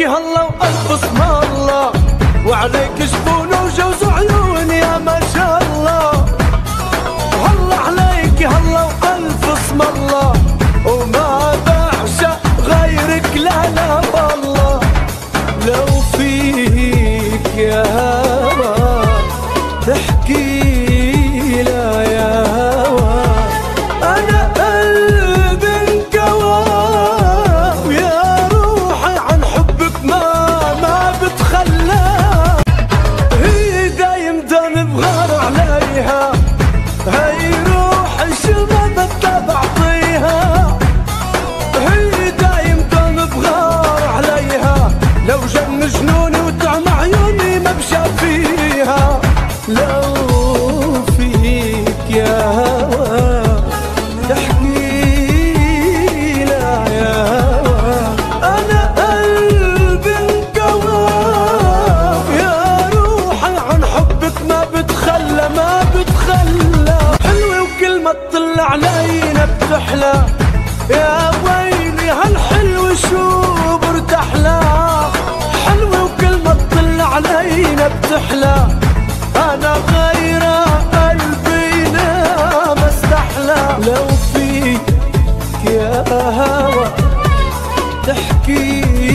وبكي هلا وقلب اسم الله وعليك شبوك her على بتحلى يا ويلي هالحلو شو برتحلى حلوة وكل ما تطل علينا بتحلى أنا غيرة قلبي لا ما استحلى. لو فيك يا هوى تحكي